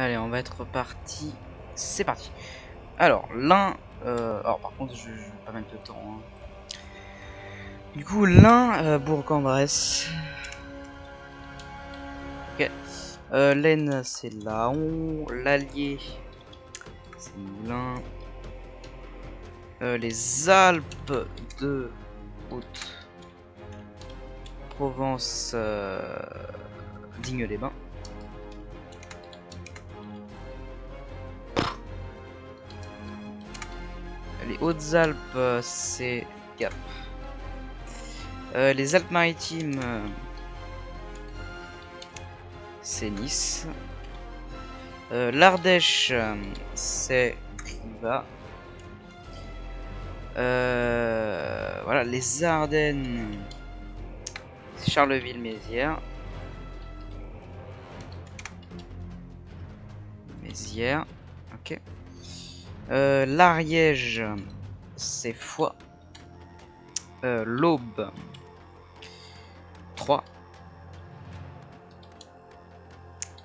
Allez, on va être parti. C'est parti. Alors, l'un... Euh... Alors, par contre, je pas mal de temps. hein. Du coup, l'un, euh, Bourg-en-Bresse. Ok. Euh, L'Aisne, c'est Laon. L'Allier, c'est Moulin. Les Alpes de Haute-Provence, euh, Digne-les-Bains. Les Hautes-Alpes, euh, c'est Gap. Euh, les Alpes-Maritimes, euh, c'est Nice. L'Ardèche, c'est Riva. Euh, voilà, les Ardennes, Charleville-Mézières. Mézières. Euh, L'Ariège, c'est Foix. Euh, L'Aube, 3.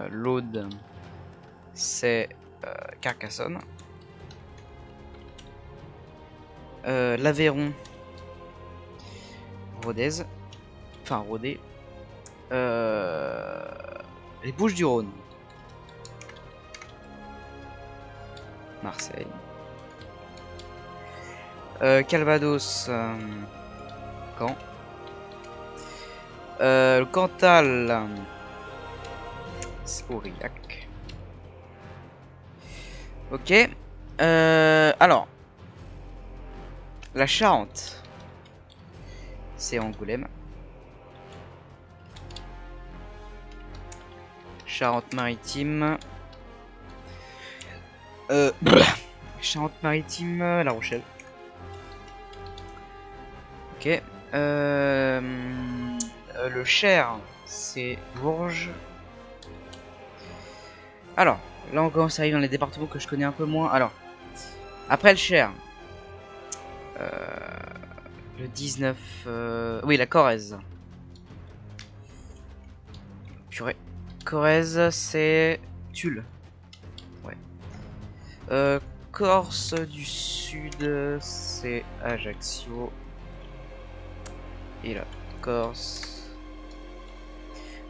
Euh, L'Aude, c'est euh, Carcassonne. Euh, L'Aveyron, Rodez. Enfin, Rodez. Les Bouches du Rhône. Marseille. Euh, Calvados. euh, Caen. Euh, le Cantal. c'est Aurillac. Ok. Alors. La Charente. C'est Angoulême. Charente-Maritime. Euh, Charente-Maritime, La Rochelle. Ok. Euh, euh, le Cher, c'est Bourges. Alors, là on commence à arriver dans les départements que je connais un peu moins. Alors, après le Cher, euh, le 19, euh, oui la Corrèze. Purée. Corrèze, c'est Tulle. Euh, Corse du Sud, c'est Ajaccio. Et la Corse.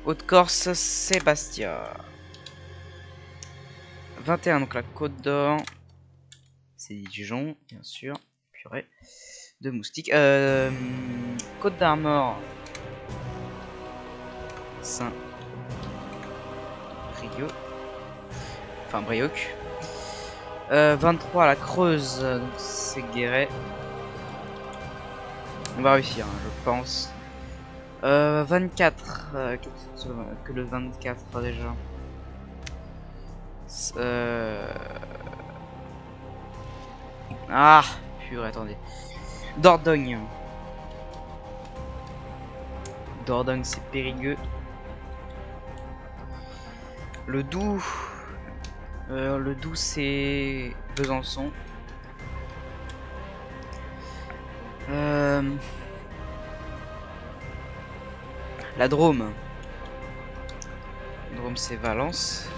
Haute-Corse, c'est Bastia. 21, donc la Côte d'Or. C'est Dijon, bien sûr. Purée. De moustiques. Euh, Côte d'Armor. Saint. Rio. Enfin, Brioc. Euh, 23, la Creuse. Donc c'est Guéret. On va réussir, hein, je pense. Euh, 24. euh, qu'est-ce que- le 24 déjà. Euh... Ah, purée, attendez. Dordogne. Dordogne, c'est Périgueux. Le Doubs. Euh, le Doubs, c'est Besançon. Euh... La Drôme. Drôme, c'est Valence.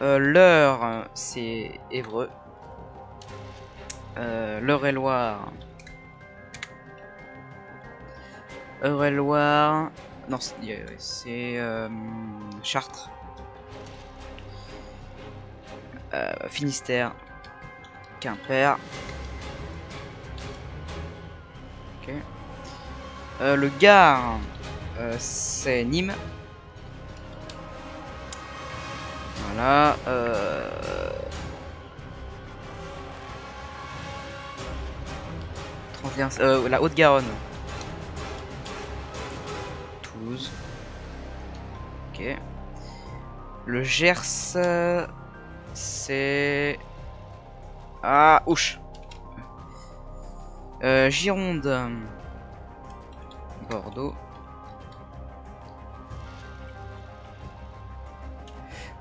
Euh, L'Eure, c'est Évreux. Euh, L'Eure-et-Loire. Eure-et-Loire. Non, c'est euh, c'est, euh, Chartres. Euh, Finistère. Quimper. Euh, le Gard, euh, c'est Nîmes. Voilà. La Haute-Garonne. Toulouse. Le Gers, c'est... Ah, Ouche. Euh, Gironde. Bordeaux.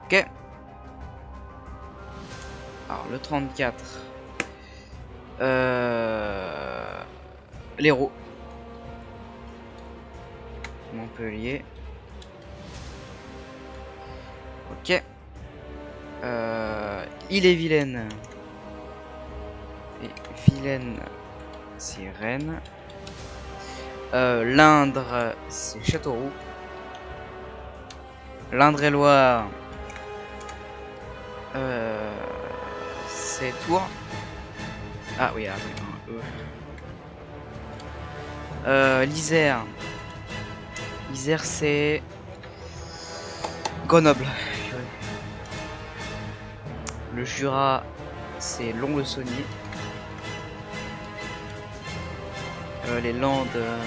Ok. Alors, le 34. Euh... Montpellier. Ok. Euh, il est vilaine. Et vilaine, c'est Rennes. Euh, L'Indre, c'est Châteauroux. L'Indre-et-Loire, euh, c'est Tours. Ah oui, ah, E. Euh, L'Isère. Isère, c'est Grenoble. Le Jura, c'est Long-le-Saunier. Euh, les Landes. Euh...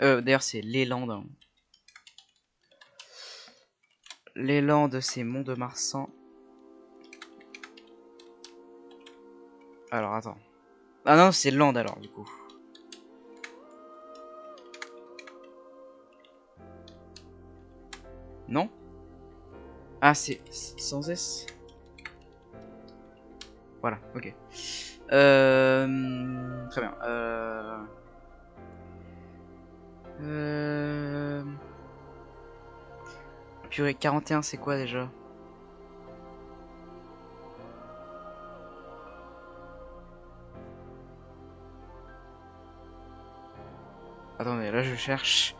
euh D'ailleurs, c'est les Landes. Les Landes, c'est Mont-de-Marsan. Alors, attends. Ah non, c'est Landes alors, du coup. Non? Ah, c'est sans S? Voilà, ok. Euh... Très bien. Euh... Euh... Purée, 41 c'est quoi déjà? Attendez, là je cherche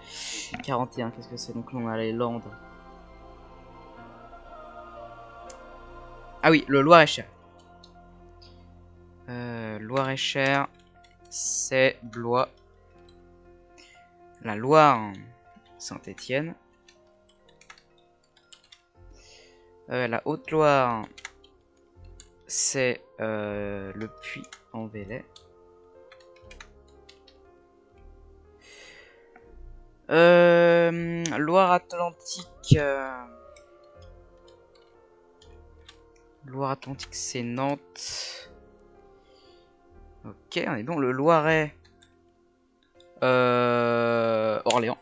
41, qu'est-ce que c'est? Donc là on a les Landes. Ah oui, le Loir-et-Cher. Loir-et-Cher, c'est Blois. La Loire, Saint-Étienne. Euh, la Haute-Loire, c'est euh, le puits en Velay. Euh, Loire-Atlantique. Loire-Atlantique, c'est Nantes. Ok, on est bon. Le Loiret. Orléans,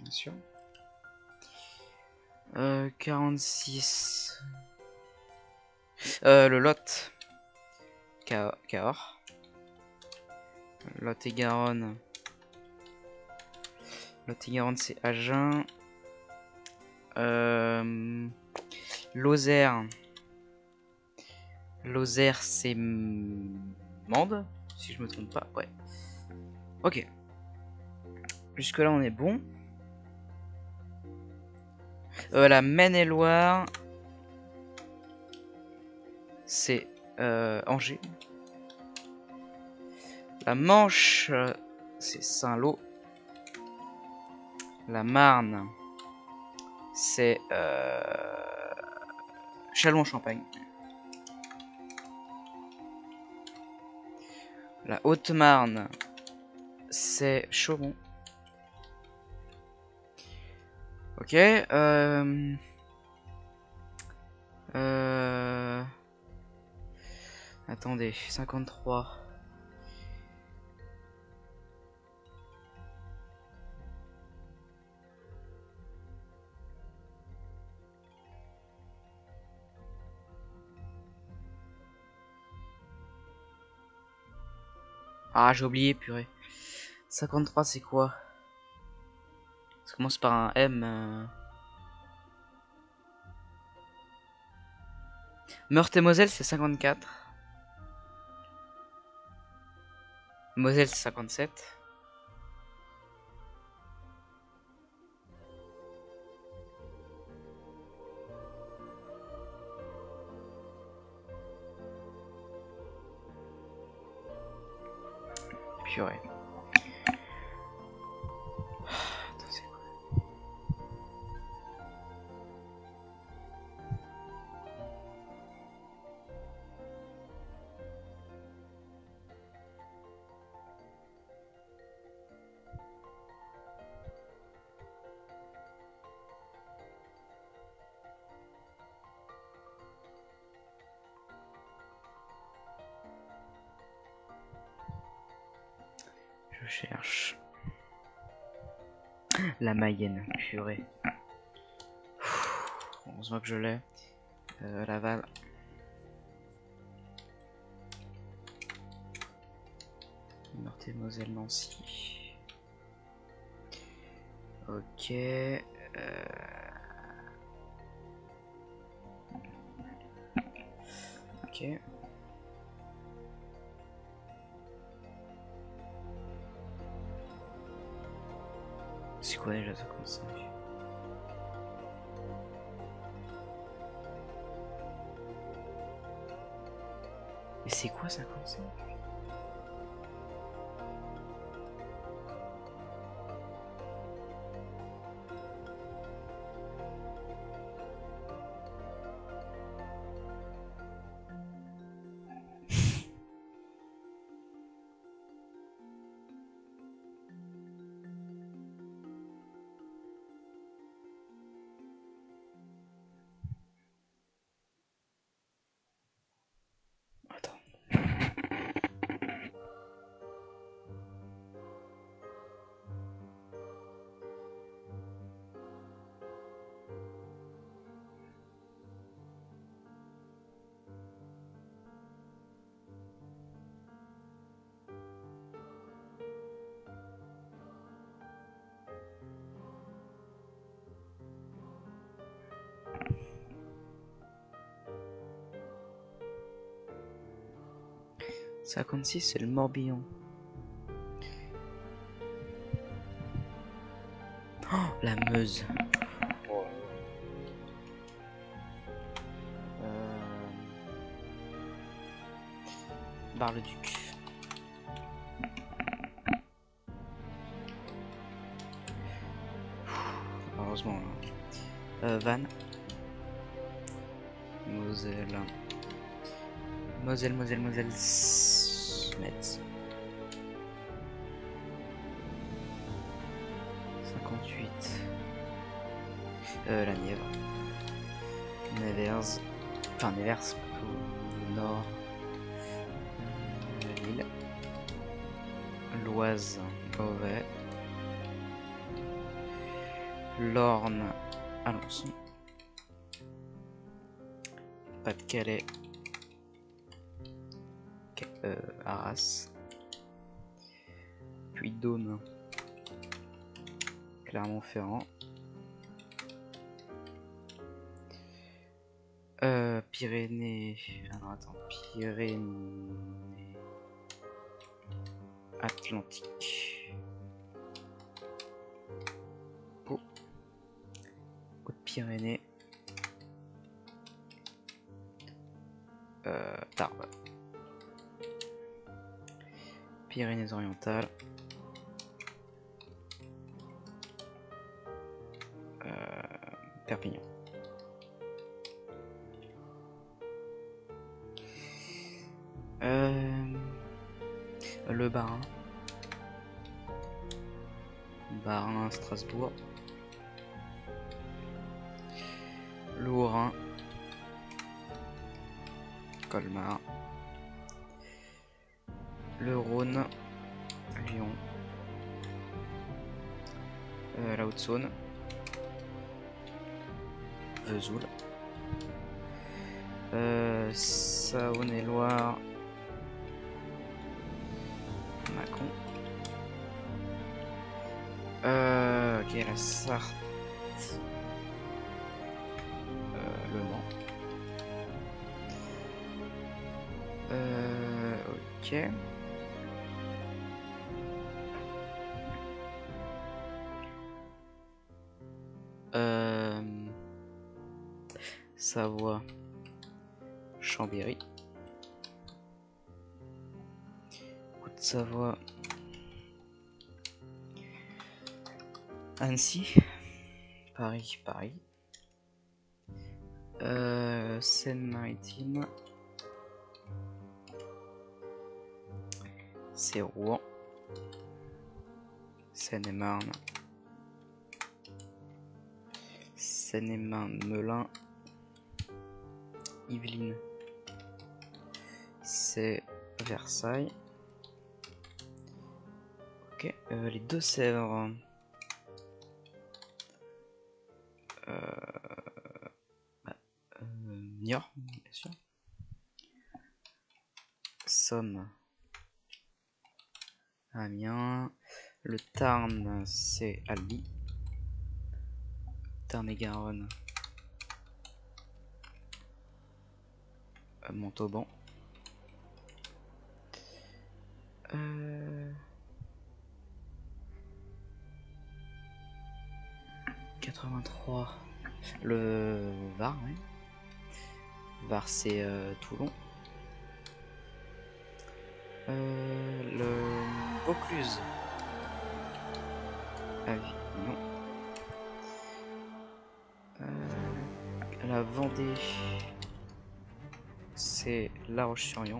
bien sûr. 46. Euh, le Lot. Cahors. Lot et Garonne. Lot et Garonne, c'est Agen. Euh, Lozère. Lozère, c'est Si je me trompe pas. Ouais. Ok. Jusque là, on est bon. Euh, la Maine-et-Loire, c'est euh, Angers. La Manche, c'est Saint-Lô. La Marne, c'est euh, Châlons-en-Champagne. La Haute-Marne, c'est Chaumont. Ok. Euh... Euh... Attendez, 53. Ah, j'ai oublié, purée. 53, c'est quoi? Ça commence par un M. Euh... Meurthe et Moselle, c'est 54. Moselle, c'est 57. Purée. cherche. La Mayenne, purée. On se voit que je l'ai. Euh, Laval. Meurthe et Moselle, Nancy. Ok. Euh... Ok. planejamento constante. Et c'est quoi ça constante 56, c'est le Morbihan. Oh, la Meuse. Oh. le duc. Heureusement. Hein. Euh, Vannes. Moselle. Moselle, Moselle, Moselle. S- Metz. 58. Euh, la Nièvre. Nevers. Enfin, Nevers, plutôt. Nord. Euh, Lille. L'Oise. Beauvais. L'Orne. Alençon. Pas-de-Calais. Euh, Arras. Puis Dôme. Clermont-Ferrand. Euh, Pyrénées. Non, attends. Pyrénées. Atlantique. Pau. Haute-Pyrénées. Euh, Tarbes. Pyrénées-Orientales. Le Rhône. Lyon. Euh, la Haute-Saône. Vesoul. Euh, Saône-et-Loire. Macon. Euh, ok, la Sarthe. Euh, le Mans. Euh, ok. Savoie. Chambéry. Haute-Savoie. Annecy. Paris, Paris. Euh, Seine-Maritime. C'est Rouen. Seine-et-Marne. Seine-et-Marne, Melun. Yvelines. C'est Versailles. Ok, euh, les Deux-Sèvres. Euh, bah, euh, Niort, bien sûr. Somme. Amiens. Le Tarn, c'est Albi. Tarn-et-Garonne. euh, Montauban. Euh... 83. Le Var, oui. Var, c'est euh, Toulon. Euh, le Vaucluse. Avignon. Euh, la Vendée. C'est La Roche-sur-Yon.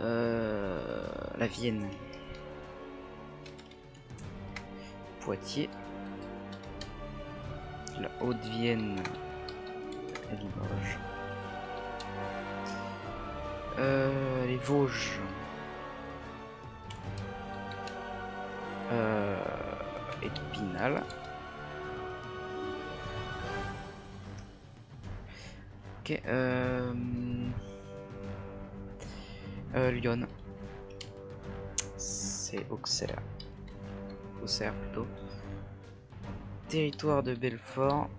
Euh, la Vienne. Poitiers. La Haute-Vienne Limoges. Euh, les Vosges. Euh. Ok, euh, euh, Lyon. C'est Auxerre. Auxerre plutôt. Territoire de Belfort.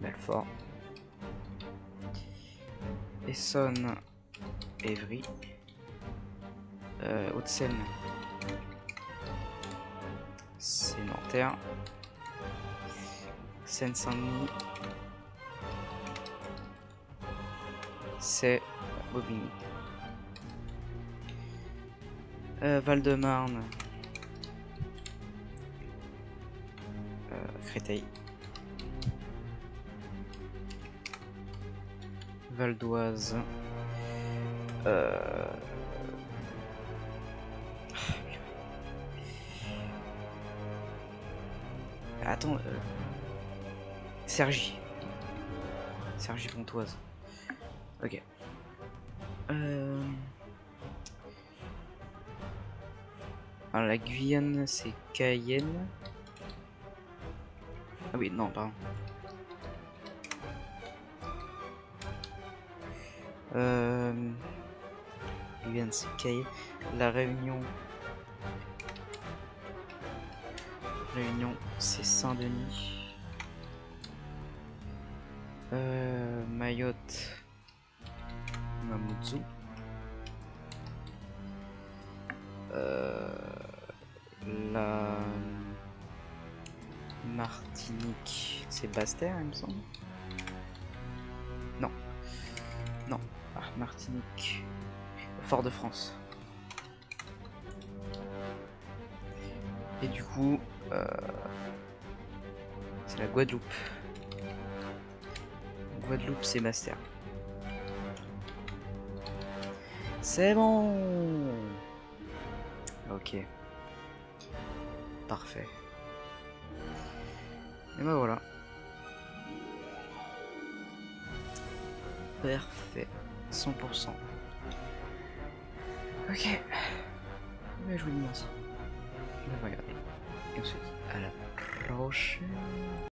Belfort. Essonne. Évry. Euh, Haute-Seine. C'est Nanterre. Seine-Saint-Denis. C'est Bobigny. Euh, Val-de-Marne. Euh, Créteil. Val d'Oise. Euh... Attends, euh... Sergi. Sergi Pontoise. Ok. Euh... Alors la Guyane c'est Cayenne. Ah oui, non, pardon. Euh... Guyane c'est Cayenne. La Réunion. Réunion c'est Saint-Denis. Euh, Mayotte. Mamoudzou. Euh, la Martinique, c'est Basse-Terre, il me semble. Non. Non. Ah, Martinique. Fort-de-France. Et du coup, euh, c'est la Guadeloupe. Guadeloupe, c'est Basse-Terre. C'est bon Ok. Parfait. Et ben voilà. Parfait. 100%. Ok. Mais je vous dis merci. De regarder. Et on se dit à la prochaine.